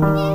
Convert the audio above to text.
Yeah.